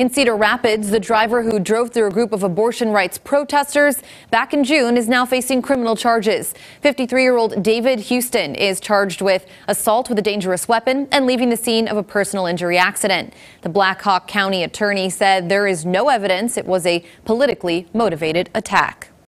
In Cedar Rapids, the driver who drove through a group of abortion rights protesters back in June is now facing criminal charges. 53-year-old David Huston is charged with assault with a dangerous weapon and leaving the scene of a personal injury accident. The Black Hawk County attorney said there is no evidence it was a politically motivated attack.